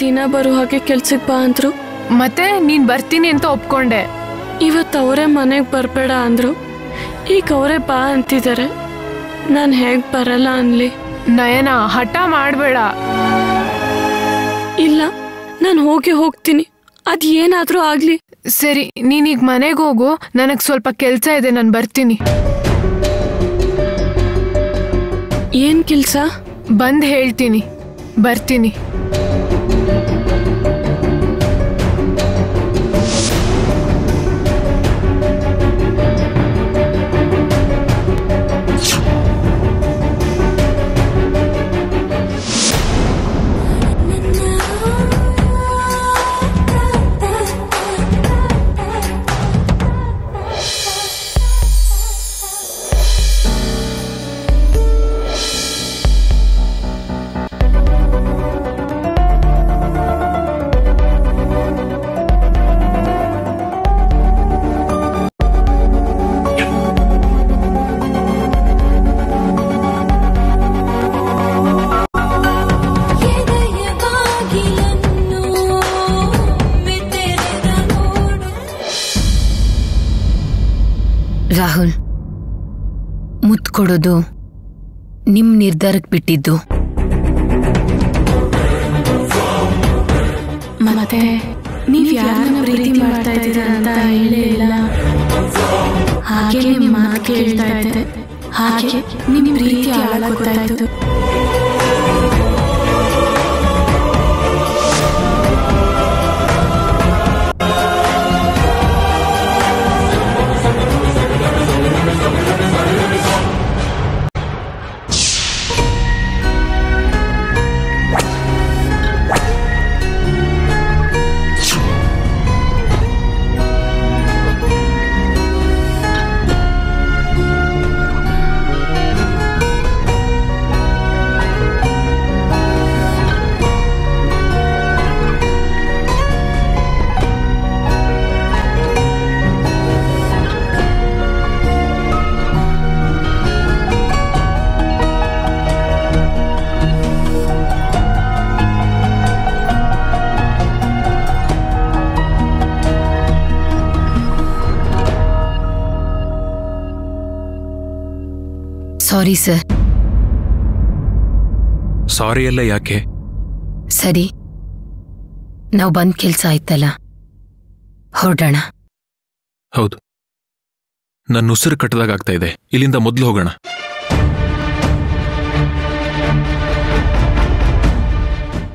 ದಿನ ಬರೋ ಹಾಗೆ ಕೆಲ್ಸಕ್ಕೆ ಬಾ ಅಂದ್ರು. ಮತ್ತೆ ನೀನ್ ಬರ್ತೀನಿ ಅಂತ ಒಪ್ಕೊಂಡೆ. ಇವತ್ತು ಅವರೇ ಮನೆಗೆ ಬರಬೇಡ ಅಂದ್ರು. ಈಗ ಅವರೇ ಬಾ ಅಂತಿದ್ದಾರೆ ನಾನು ಹೇಗೆ ಬರಲ್ಲ ಅನ್ಲಿ. ನಯನ ಹಠ ಮಾಡಬೇಡ. ಇಲ್ಲ ನಾನು ಹೋಗಿ ಹೋಗ್ತೀನಿ. ಅದು ಏನಾದರೂ ಆಗಲಿ. ಸರಿ ನೀನೀಗ ಮನೆಗೆ ಹೋಗು. ನನಗೆ ಸ್ವಲ್ಪ ಕೆಲಸ ಇದೆ ನಾನು ಬರ್ತೀನಿ. ಏನು ಕೆಲಸ? ಬಂದು ಹೇಳ್ತೀನಿ. ಬರ್ತೀನಿ. ರಾಹುಲ್, ಮುತ್ಕೊಡೋದು ನಿಮ್ ನಿರ್ಧಾರಕ್ಕೆ ಬಿಟ್ಟಿದ್ದು. ಮತ್ತೆ ನೀವು ಯಾರನ್ನ ಪ್ರೀತಿ ಮಾಡ್ತಾ ಇದ್ದೀರಾ ಅಂತ ಹೇಳೇ ಇಲ್ಲ. ಹಾಗೆ ನಿಮ್ಮ ಮಾತು ಕೇಳ್ತಾ ಇದ್ದೆ. ಹಾಗೆ ನಿಮ್ಮ ಪ್ರೀತಿ ಹಾಳಾಗೋತಾಯ್ತು ಸಾರಿ ಸರ್ ಸಾರಿ ಅಲ್ಲ ಯಾಕೆ? ಸರಿ. ನಾವು ಬಂದ್ ಕೆಲ್ಸ ಆಯ್ತಲ್ಲ. ಹೊರಡೋಣ. ಹೌದು. ನನ್ನ ಉಸಿರು ಕಟ್ಟದಾಗ ಆಗ್ತಾ ಇದೆ. ಇಲ್ಲಿಂದ ಮೊದಲು ಹೋಗೋಣ.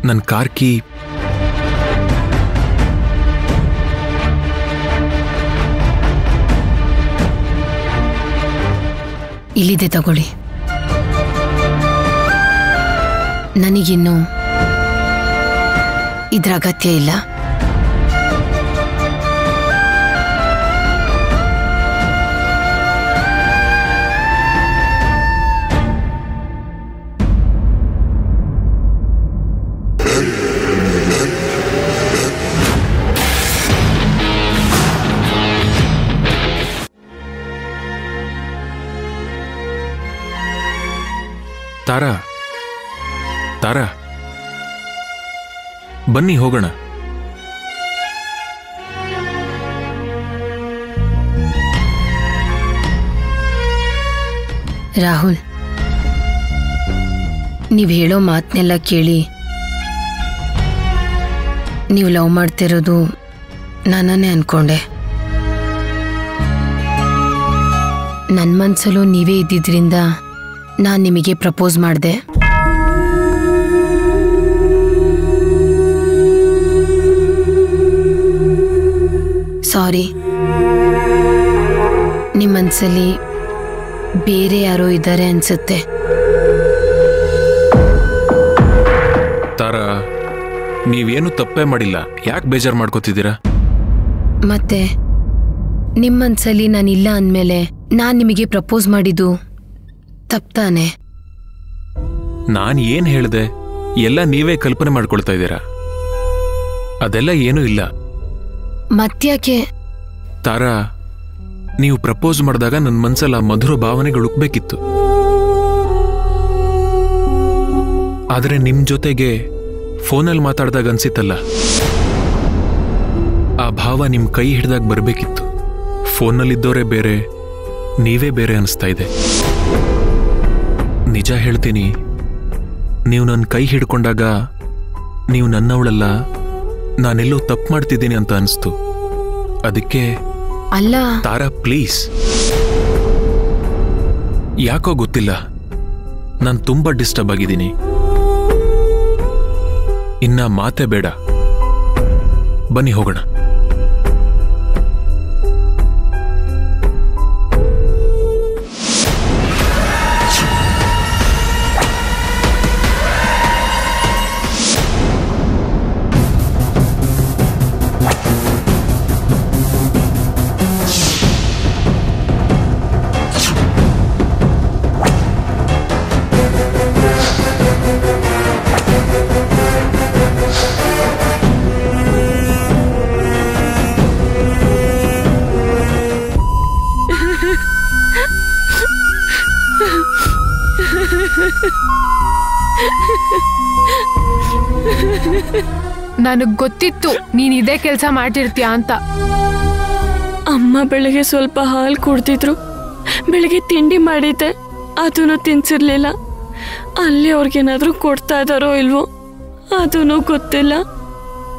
ನನ್ನ ಕಾರ್ ಕೀ ಇಲ್ಲಿದೆ ತಗೊಳ್ಳಿ. ನನಗಿನ್ನು ಇದ್ರ ಅಗತ್ಯ ಇಲ್ಲ. ತಾರಾ. ತಾರಾ. ಬನ್ನಿ ಹೋಗೋಣ. ರಾಹುಲ್, ನೀವು ಹೇಳೋ ಮಾತನ್ನೆಲ್ಲ ಕೇಳಿ. ನೀವು ಲವ್ ಮಾಡ್ತಿರೋದು ನಾನೇ ಅನ್ಕೊಂಡೆ. ನನ್ನ ಮನಸ್ಸಲ್ಲೂ ನೀವೇ ಇದ್ದಿದ್ರಿಂದ ನಾನು ನಿಮಗೆ ಪ್ರಪೋಸ್ ಮಾಡಿದೆ. ಸಾರಿ. ನಿಮ್ಮ ಮನಸ್ಸಲ್ಲಿ ಬೇರೆ ಯಾರೋ ಇದ್ದಾರೆ ಅನ್ಸುತ್ತೆ. ತಾರಾ ನೀವೇನು ತಪ್ಪೇ ಮಾಡಿಲ್ಲ. ಯಾಕೆ ಬೇಜಾರು ಮಾಡ್ಕೋತಿದ್ದೀರಾ? ಮತ್ತೆ ನಿಮ್ಮ ಮನಸ್ಸಲ್ಲಿ ನಾನಿಲ್ಲ ಅಂದಮೇಲೆ ನಾನು ನಿಮಗೆ ಪ್ರಪೋಸ್ ಮಾಡಿದ್ದು ತಪ್ತಾನೆ. ನಾನು ಏನ್ ಹೇಳಿದೆ? ಎಲ್ಲ ನೀವೇ ಕಲ್ಪನೆ ಮಾಡ್ಕೊಳ್ತಾ ಇದ್ದೀರಾ? ಅದೆಲ್ಲ ಏನೂ ಇಲ್ಲ. ಮತ್ಯಾಕೆ ತಾರಾ ನೀವು ಪ್ರಪೋಸ್ ಮಾಡಿದಾಗ ನನ್ನ ಮನ್ಸಲ್ಲಿ ಆ ಮಧುರ ಭಾವನೆಗಳು ಉಕ್ಬೇಕಿತ್ತು. ಆದರೆ ನಿಮ್ ಜೊತೆಗೆ ಫೋನಲ್ಲಿ ಮಾತಾಡಿದಾಗ ಅನ್ಸಿತ್ತಲ್ಲ? ಆ ಭಾವ ನಿಮ್ ಕೈ ಹಿಡ್ದಾಗ ಬರ್ಬೇಕಿತ್ತು. ಫೋನಲ್ಲಿದ್ದೋರೆ ಬೇರೆ ನೀವೇ ಬೇರೆ ಅನಿಸ್ತಾ ಇದೆ. ನಿಜ ಹೇಳ್ತೀನಿ. ನೀವು ನನ್ನ ಕೈ ಹಿಡ್ಕೊಂಡಾಗ ನೀವು ನನ್ನವಳಲ್ಲ ನಾನೆಲ್ಲೋ ತಪ್ಪು ಮಾಡ್ತಿದ್ದೀನಿ ಅಂತ ಅನಿಸ್ತು. ಅದಕ್ಕೆ ಅಲ್ಲ. ತಾರಾ ಪ್ಲೀಸ್. ಯಾಕೋ ಗೊತ್ತಿಲ್ಲ. ನಾನು ತುಂಬಾ ಡಿಸ್ಟರ್ಬ್ ಆಗಿದ್ದೀನಿ. ಇನ್ನ ಮಾತೆ ಬೇಡ. ಬನ್ನಿ ಹೋಗೋಣ. ನನಗ್ ಗೊತ್ತಿತ್ತು ನೀನ್ ಇದೇ ಕೆಲಸ ಮಾಡ್ತಿರ್ತೀಯ ಅಂತ. ಅಮ್ಮ ಬೆಳಿಗ್ಗೆ ಸ್ವಲ್ಪ ಹಾಲು ಕೊಡ್ತಿದ್ರು ಬೆಳಿಗ್ಗೆ ತಿಂಡಿ ಮಾಡಿದ್ದೆ. ಅದನ್ನು ತಿನ್ಸಿರ್ಲಿಲ್ಲ. ಅಲ್ಲಿ ಅವ್ರಿಗೇನಾದ್ರೂ ಕೊಡ್ತಾ ಇದಾರೋ ಇಲ್ವೋ ಅದೂ ಗೊತ್ತಿಲ್ಲ.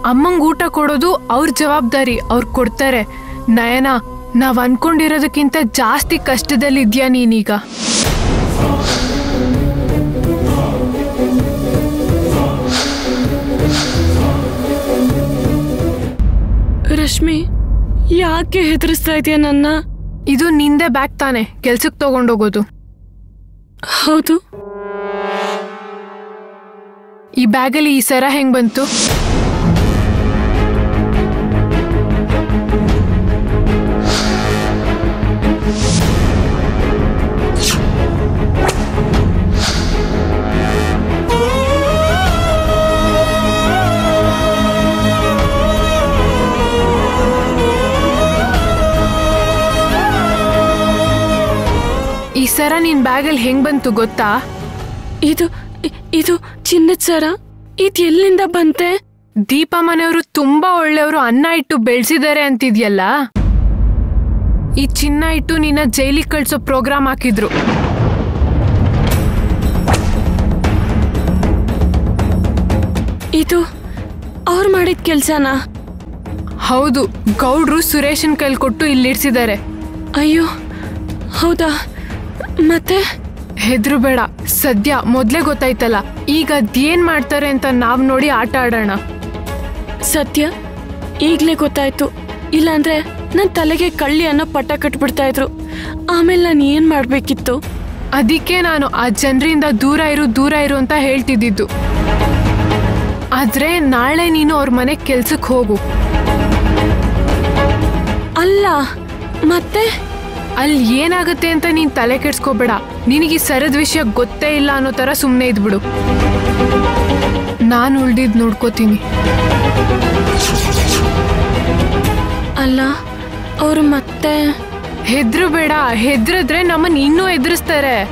ಅಮ್ಮಂಗ್ ಊಟ ಕೊಡೋದು ಅವ್ರ ಜವಾಬ್ದಾರಿ ಅವ್ರು ಕೊಡ್ತಾರೆ. ನಯನ ನಾವ್ ಅನ್ಕೊಂಡಿರೋದಕ್ಕಿಂತ ಜಾಸ್ತಿ ಕಷ್ಟದಲ್ಲಿ ಇದ್ಯಾ ನೀನೀಗ? ರಶ್ಮಿ ಯಾಕೆ ಹೆದರಿಸ್ತಾ ಇದೆಯಾ ನನ್ನ? ಇದು ನಿಂದೆ ಬ್ಯಾಗ್ ತಾನೆ ಕೆಲ್ಸಕ್ಕೆ ತಗೊಂಡೋಗೋದು. ಹೌದು. ಈ ಬ್ಯಾಗಲ್ಲಿ ಈ ಸರ ಹೆಂಗ್ ಬಂತು? ಸರ ನಿನ್ ಬ್ಯಾಗಲ್ಲಿ ಹೆಂಗ್ ಬಂತು ಗೊತ್ತಾ? ಇದು ಇದು ಚಿನ್ನದ ಸರ? ಇದು ಎಲ್ಲಿಂದ ಬಂತೆ? ದೀಪ ಮನೆಯವರು ತುಂಬಾ ಒಳ್ಳೆಯವರು ಅನ್ನ ಇಟ್ಟು ಬೆಳೆಸಿದ್ದಾರೆ ಅಂತಿದ್ಯಲ್ಲ? ಈ ಚಿನ್ನ ಇಟ್ಟು ನಿನ್ನ ಜೈಲಿಗೆ ಕಳ್ಸೋ ಪ್ರೋಗ್ರಾಮ್ ಹಾಕಿದ್ರು. ಇದು ಅವ್ರು ಮಾಡಿದ ಕೆಲ್ಸನಾ? ಹೌದು ಗೌಡ್ರು ಸುರೇಶನ್ ಕೈಲಿ ಕೊಟ್ಟು ಇಲ್ಲಿಡ್ಸಿದ್ದಾರೆ. ಅಯ್ಯೋ ಹೌದಾ? ಮತ್ತೆ? ಹೆದ್ರು ಬೇಡ. ಸದ್ಯ ಮೊದ್ಲೇ ಗೊತ್ತಾಯ್ತಲ್ಲ ಈಗ ಅದೇನ್ ಮಾಡ್ತಾರೆ ಅಂತ ನಾವ್ ನೋಡಿ ಆಟ ಆಡೋಣ. ಸತ್ಯ? ಈಗಲೇ ಗೊತ್ತಾಯ್ತು. ಇಲ್ಲಾಂದ್ರೆ ನನ್ನ ತಲೆಗೆ ಕಳ್ಳಿ ಅನ್ನೋ ಪಟ್ಟ ಕಟ್ಬಿಡ್ತಾ ಇದ್ರು. ಆಮೇಲೆ ನಾನು ಏನು ಮಾಡಬೇಕಿತ್ತು? ಅದಕ್ಕೆ ನಾನು ಆ ಜನರಿಂದ ದೂರ ಇರು ದೂರ ಇರು ಅಂತ ಹೇಳ್ತಿದ್ದಿದ್ದು. ಆದ್ರೆ ನಾಳೆ ನೀನು ಅವ್ರ ಮನೆ ಕೆಲ್ಸಕ್ಕೆ ಹೋಗು. ಅಲ್ಲ ಮತ್ತೆ? ಅಲ್ಲಿ ಏನಾಗುತ್ತೆ ಅಂತ ನೀನ್ ತಲೆ ಕೆಡ್ಸ್ಕೋಬೇಡ. ನಿನಗೆ ಈ ಸರದ ವಿಷಯ ಗೊತ್ತೇ ಇಲ್ಲ ಅನ್ನೋ ತರ ಸುಮ್ಮನೆ ಇದ್ಬಿಡು. ನಾನು ಉಳ್ದಿದ್ ನೋಡ್ಕೋತೀನಿ. ಅಲ್ಲ ಅವರು ಮತ್ತೆ? ಹೆದ್ರು ಬೇಡ ಹೆದ್ರಿದ್ರೆ ನಮ್ಮನ್ನ ಇನ್ನೂ ಹೆದರಿಸ್ತಾರೆ.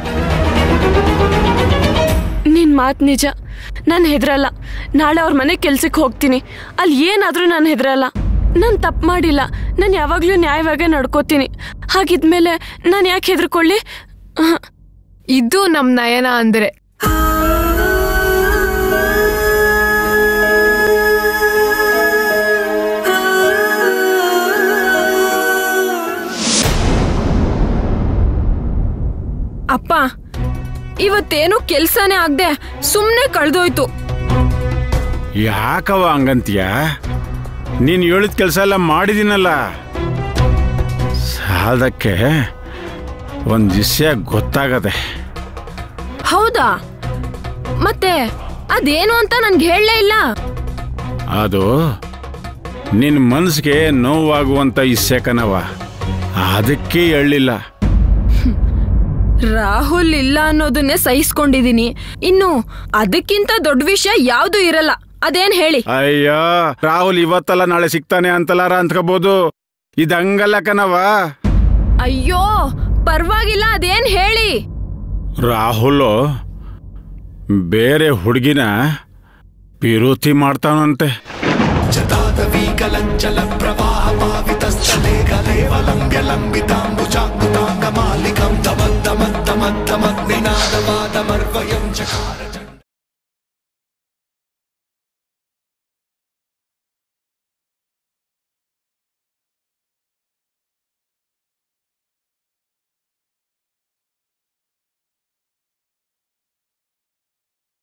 ನಿನ್ ಮಾತು ನಿಜ. ನಾನು ಹೆದರಲ್ಲ. ನಾಳೆ ಅವ್ರ ಮನೆ ಕೆಲ್ಸಕ್ಕೆ ಹೋಗ್ತೀನಿ. ಅಲ್ಲಿ ಏನಾದರೂ ನಾನು ಹೆದರಲ್ಲ. ನಾನು ತಪ್ಪು ಮಾಡಿಲ್ಲ. ನಾನು ಯಾವಾಗಲೂ ನ್ಯಾಯವಾಗೇ ನಡ್ಕೋತೀನಿ. ಹಾಗಿದ್ಮೇಲೆ ನಾನು ಯಾಕೆ ಹೆದರ್ಕೊಳ್ಳಿ? ಇದು ನಮ್ಮ ನಯನ ಅಂದ್ರೆ. ಅಪ್ಪ, ಇವತ್ತೇನು ಕೆಲ್ಸನೇ ಆಗ್ದೆ ಸುಮ್ಮನೆ ಕಳ್ದೋಯ್ತು. ಯಾಕವ ಹಂಗಂತೀಯ? ನೀನು ಹೇಳಿದ ಕೆಲಸ ಎಲ್ಲ ಮಾಡಿದ್ದೀನಲ್ಲ. ಸಾಲದಕ್ಕೆ ಒಂದು ವಿಷಯ ಗೊತ್ತಾಗದೆ. ಹೌದಾ? ಮತ್ತೆ ಅದೇನು ಅಂತ ನನ್ಗೆ ಹೇಳಲೇ ಇಲ್ಲ. ಅದು ನಿನ್ನ ಮನಸ್ಸಿಗೆ ನೋವಾಗುವಂಥ ವಿಷಯ ಕಣವ ಅದಕ್ಕೆ ಹೇಳಿಲ್ಲ ರಾಹುಲ್ ಇಲ್ಲ ಅನ್ನೋದನ್ನೇ ಸಹಿಸ್ಕೊಂಡಿದೀನಿ. ಇನ್ನು ಅದಕ್ಕಿಂತ ದೊಡ್ಡ ವಿಷಯ ಯಾವ್ದು ಇರಲ್ಲ. ಅದೇನ್ ಹೇಳಿ? ಅಯ್ಯೋ ರಾಹುಲ್ ಇವತ್ತಲ್ಲ ನಾಳೆ ಸಿಗ್ತಾನೆ ಅಂತಲಾರ ಅಂದ್ಕೋಬೋದು ಇದಂಗಲ್ಲ ಕಣವ ಅಯ್ಯೋ ಪರವಾಗಿಲ್ಲ ಅದೇನ್ ಹೇಳಿ? ರಾಹುಲ್ ಬೇರೆ ಹುಡುಗಿನ ಪಿರೋತಿ ಮಾಡ್ತಾನಂತೆ. ಲಂಬಿತಾಂಬುಜಾಂಗುತಾಂಗಮಾಲಿಕಂ ತಮತ್ತಮತ್ತಮತ್ತಮಗ್ನಿನಾದವಾದಮರ್ವಯಂ ಚಕಾರ